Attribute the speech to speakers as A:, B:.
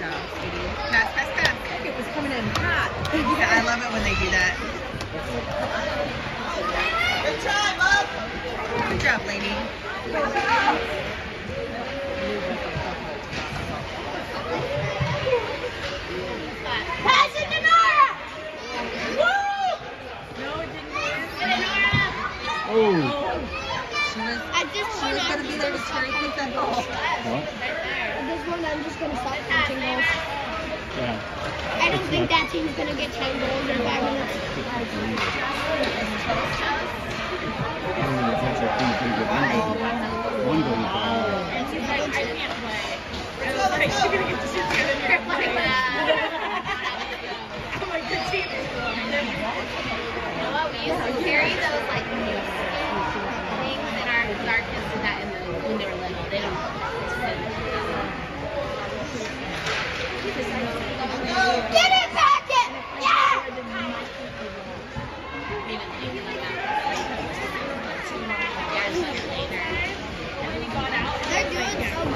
A: job, sweetie. That's best time. It was coming in hot. yeah, I love it when they do that. Good job, Bob. Good job, lady.
B: Pass it! Woo! No, it didn't.
C: Oh.
A: She was,
B: I just
A: she was
B: going
A: to be there to cherry pick that ball.
C: What?
B: At this point, I'm just gonna stop counting goals.
C: Yeah.
B: I don't think that team's gonna get 10 goals in five minutes.
C: I don't know if that's a pretty pretty good one. One goal. goal.
D: carry those like